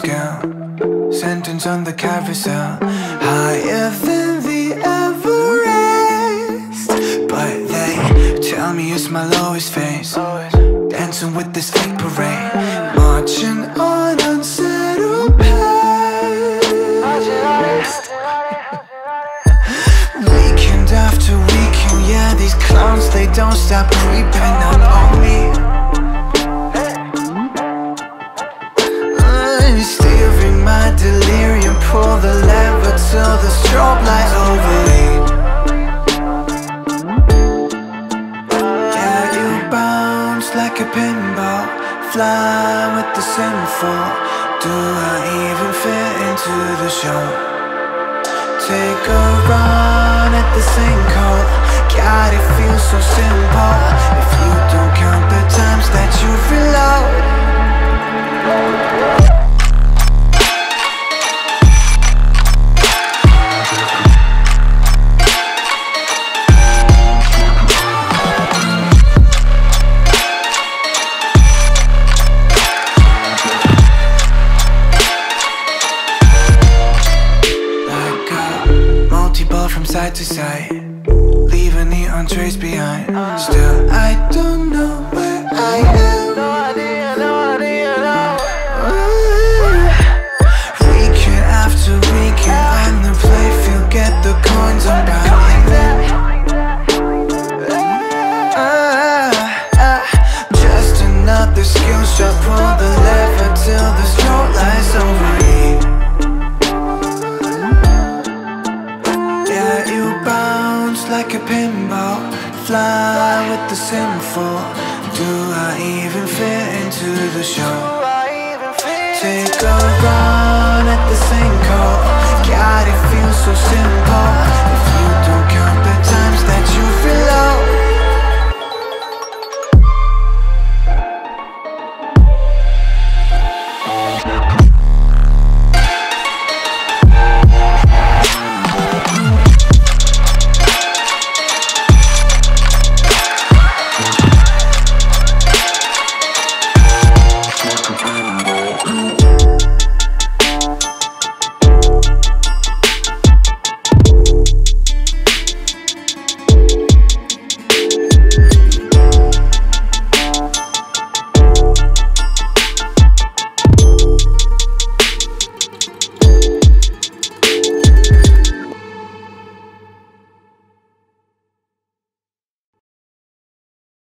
clouds on the carousel. Higher than the Everest. But they tell me it's my lowest phase. Dancing with this fake parade Marching on unsettled pace Weekend after weekend, yeah, these clowns, they don't stop creeping up on me Uh, Steering my delirium, pull the lever till the strobe light overheat Yeah, you bounce like a pinball, fly with the simple Do I even fit into the show? Take a run at the sinkhole. God, it feels so simple side to side Leaving the entrees behind. Still, I don't know where I am Fly with the simple Do I even fit into the show? Take a sinkhole